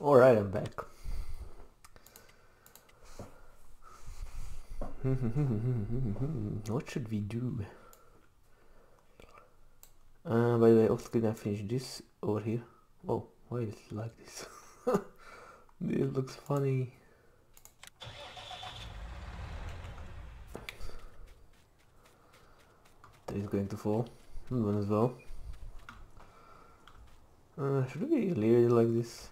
Alright, I'm back. what should we do? Uh, by the way, also gonna finish this over here. Oh, why is it like this? this looks funny. That is going to fall. One as well. Uh, should we leave it like this?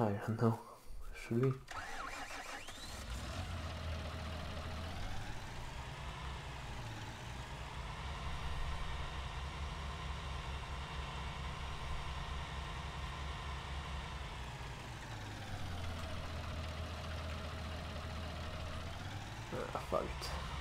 Don't know. Should we? Ah, fuck it.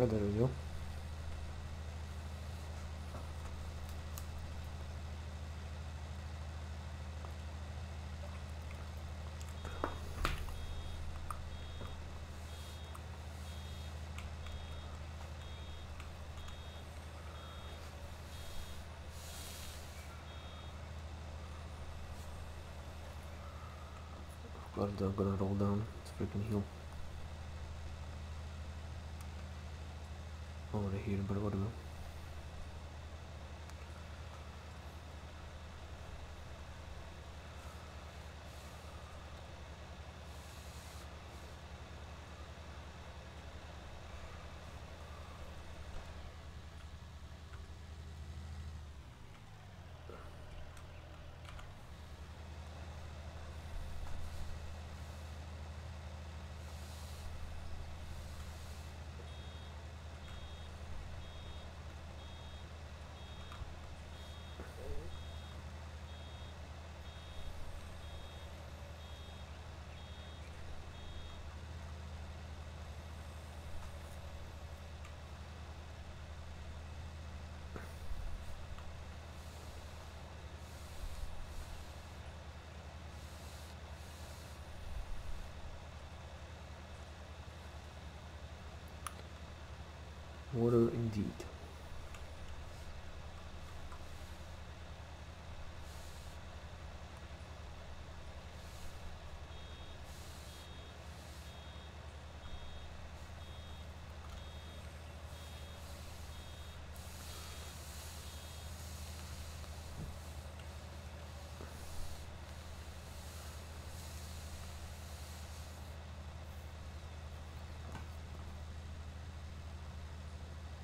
Of they're gonna roll down. It's freaking hill. Over here but what do Water indeed.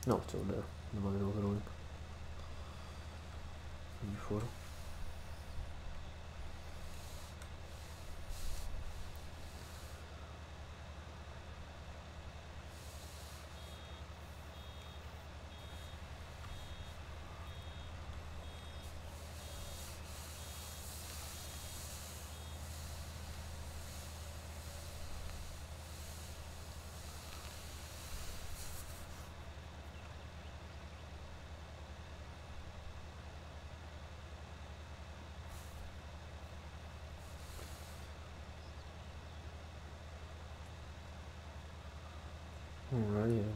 No, still there. The one that was rolling. Before.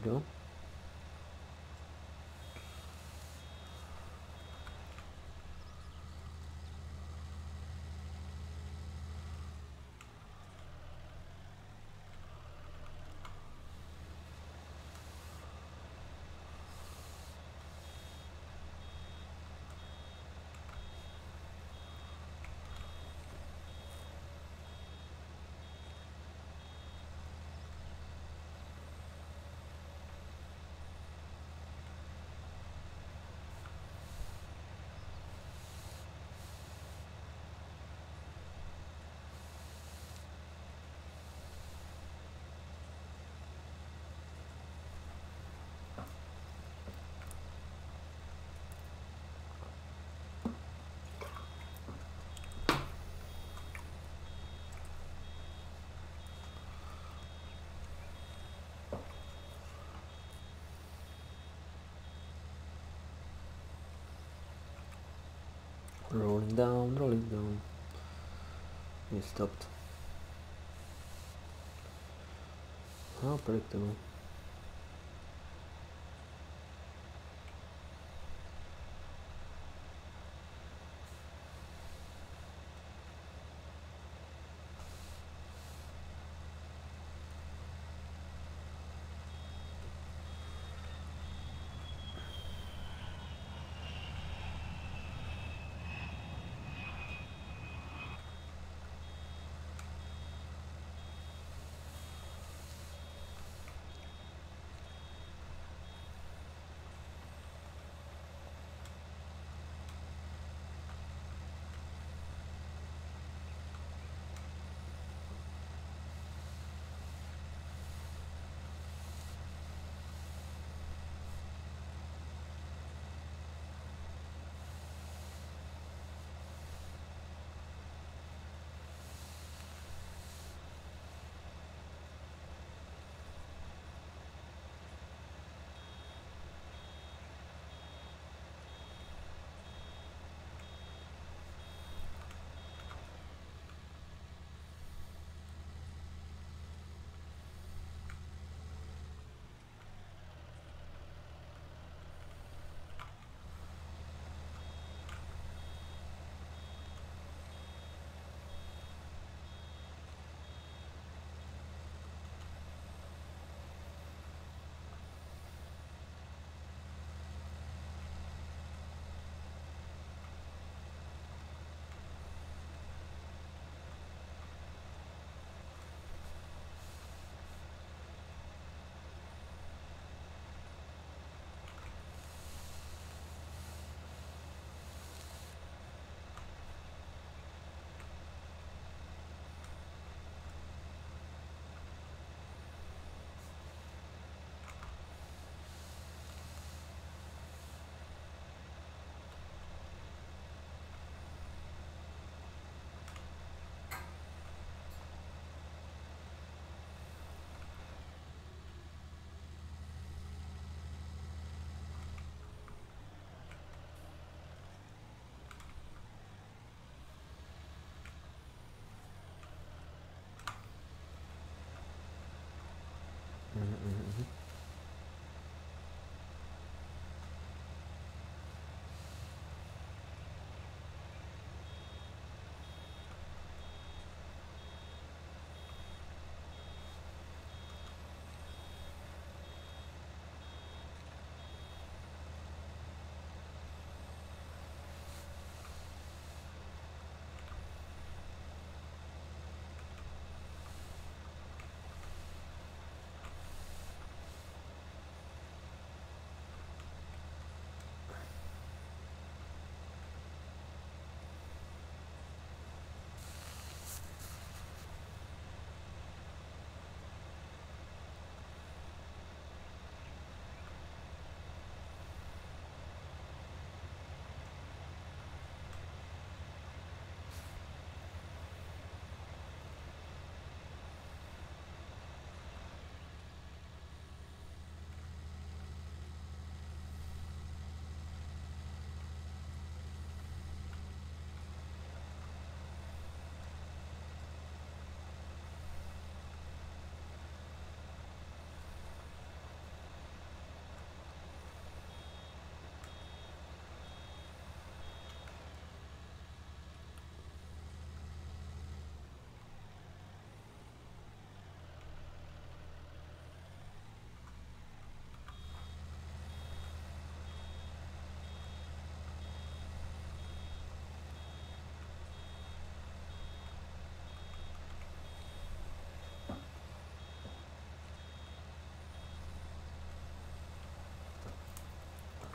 Alright, Rolling down, rolling down. He stopped. Oh, How predictable.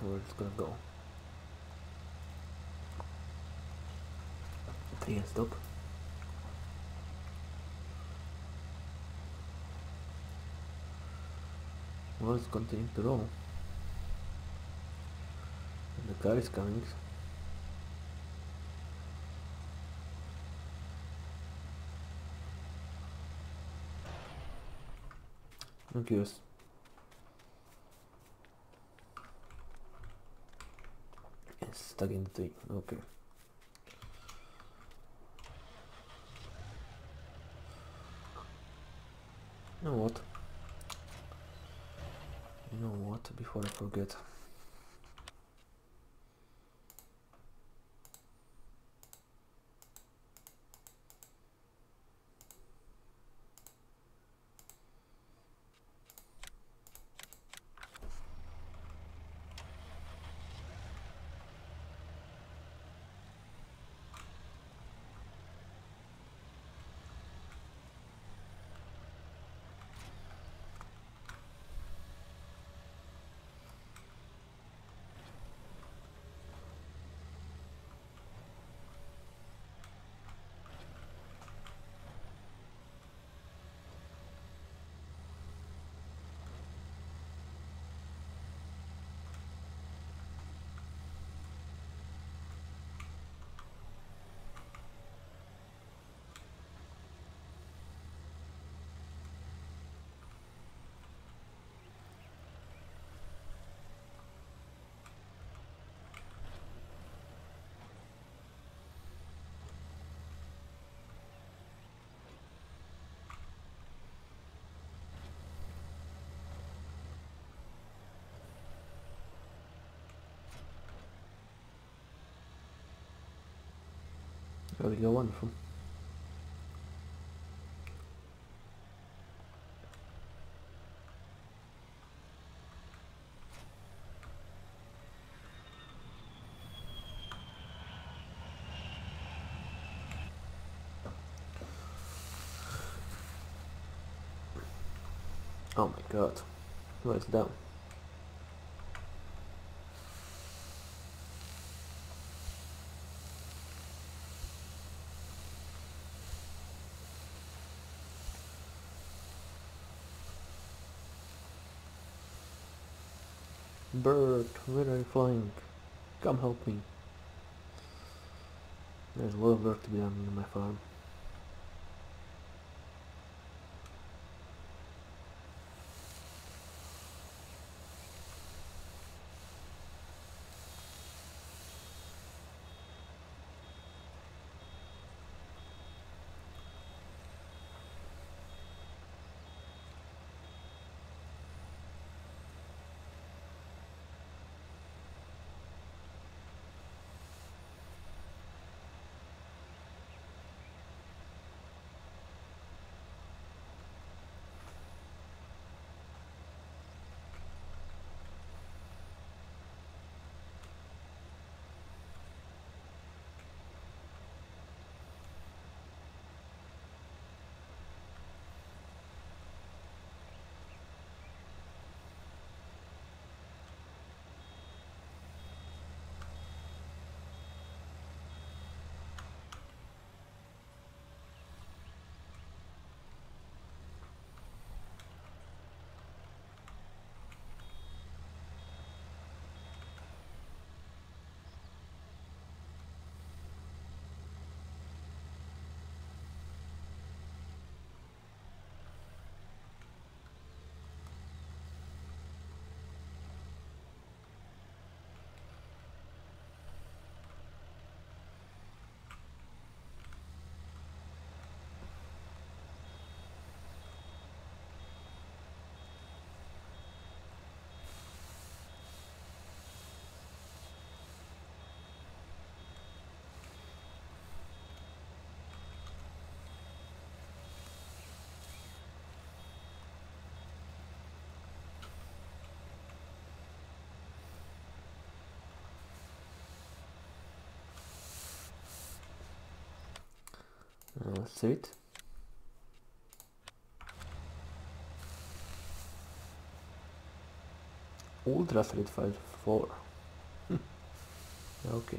Where it's gonna go. Three and stop. Well, it's continuing to roll. And the car is coming. I'm. stuck in the thing okay you know what you know what before I forget There we go, wonderful. Oh my god. Where's that? Bird, where are you flying? Come help me. There's a lot of work to be done on my farm. Uh, save it. Ultra Street Fighter 4. okay.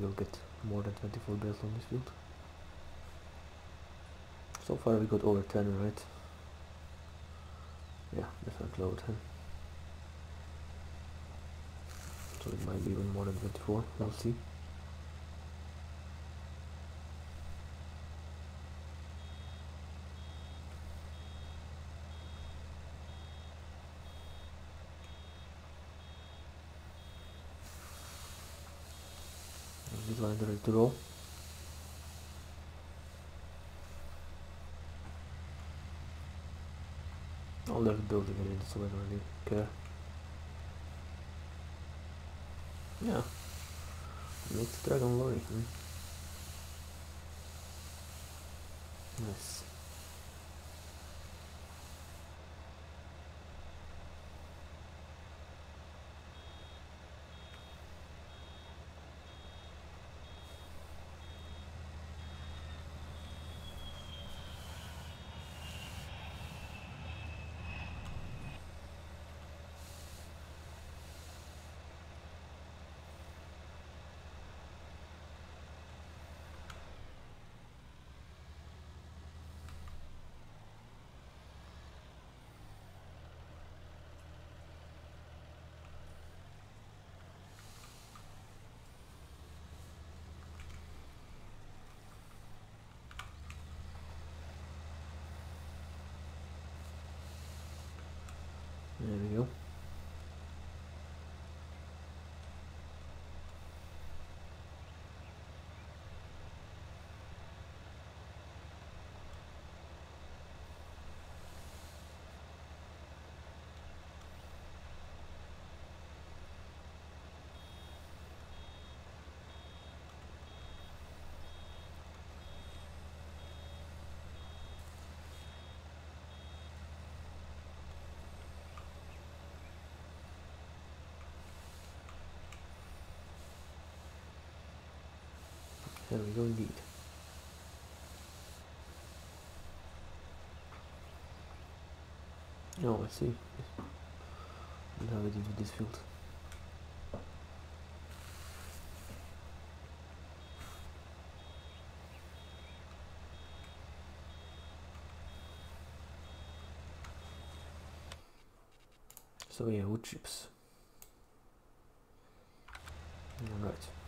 We'll get more than 24 bells on this field. So far we got over 10, right? Yeah, definitely over 10. So it might be even more than 24, we'll see. This ready to roll. Building it in, so I don't really care. Yeah. Next Dragon Lorry. Hmm. Nice. There we go. There we go indeed. Oh, I see. Now we did with this field. So yeah, wood chips. Alright.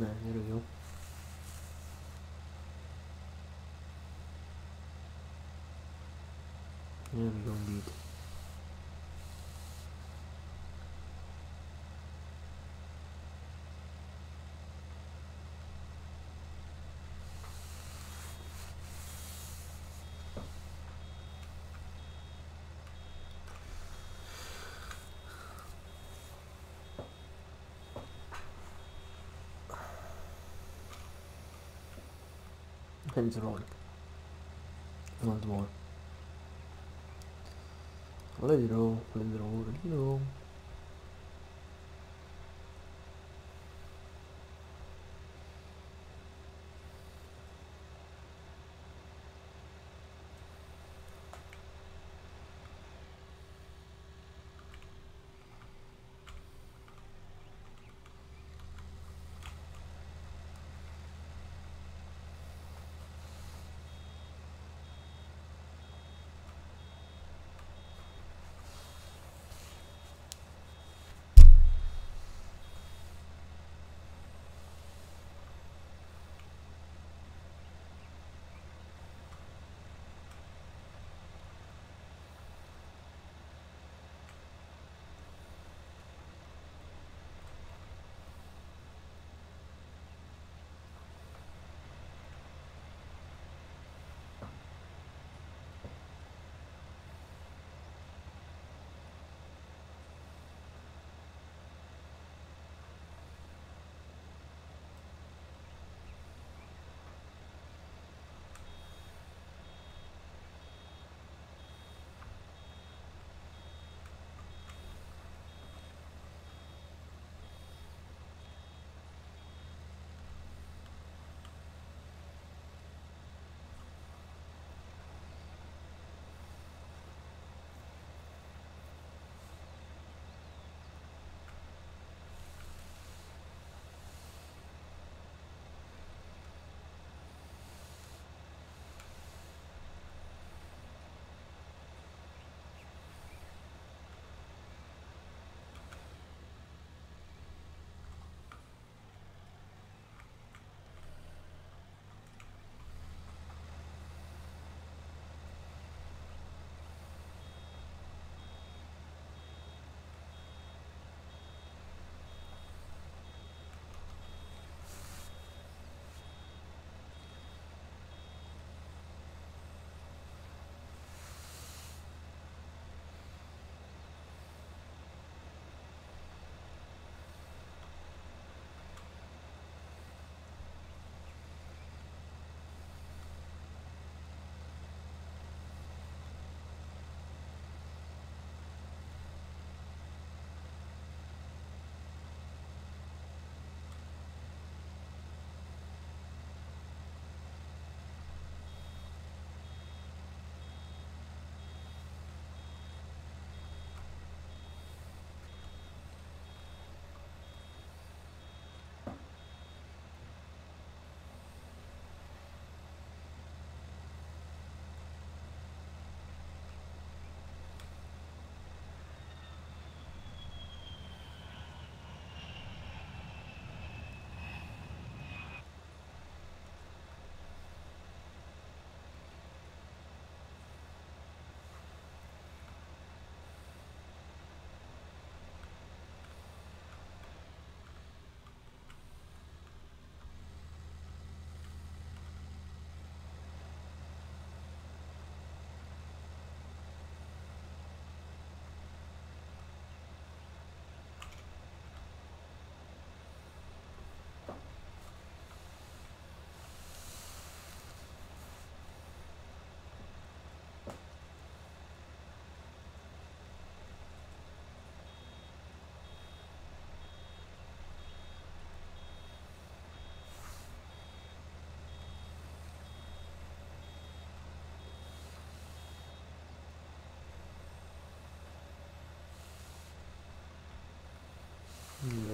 Nah, there we go. There we go. It's rolling. Once more. Let it roll, let it roll, let it roll.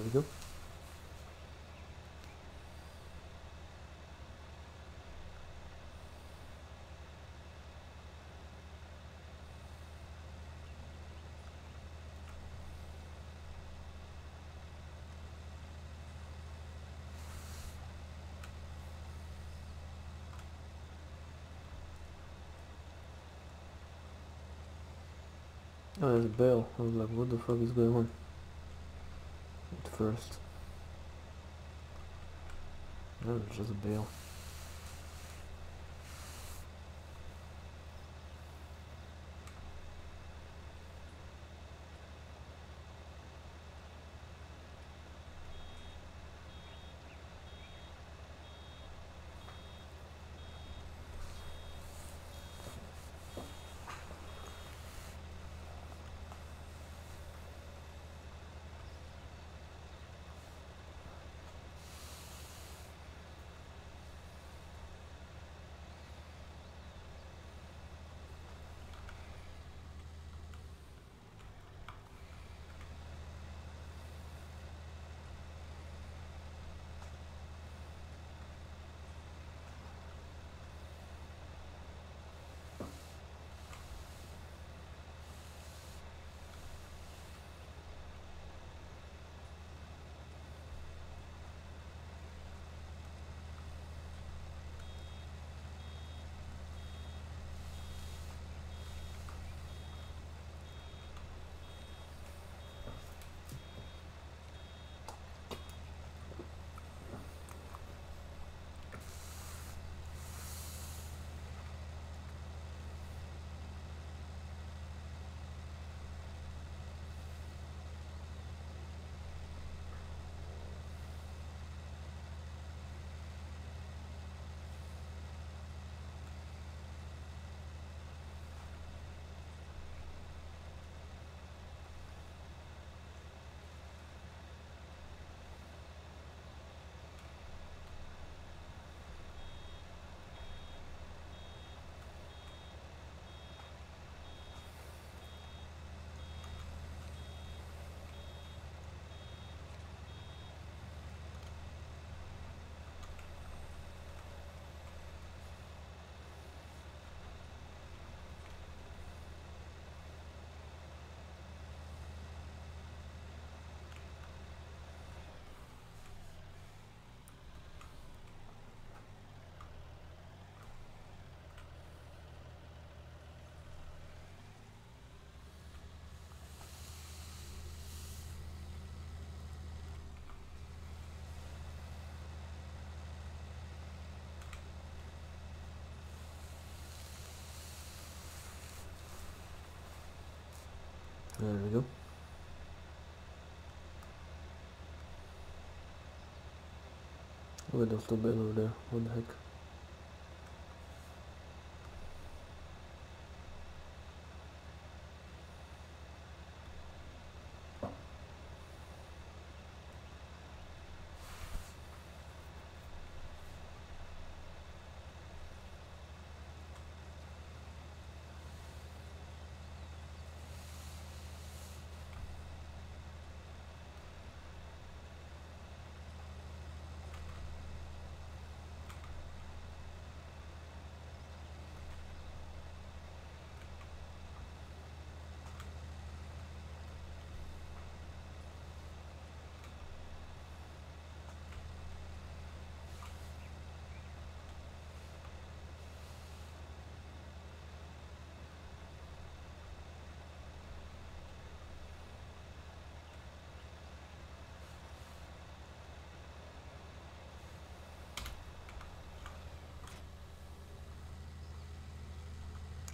We go. Oh, there's a bell. I was like, what the fuck is going on? First. Oh, no, just a bell. There we go. At those little bit over there. What the heck?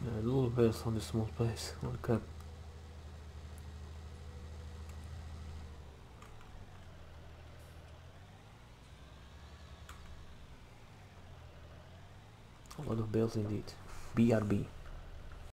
Yeah, a little bit on this small place. Okay. A lot of bells indeed. BRB.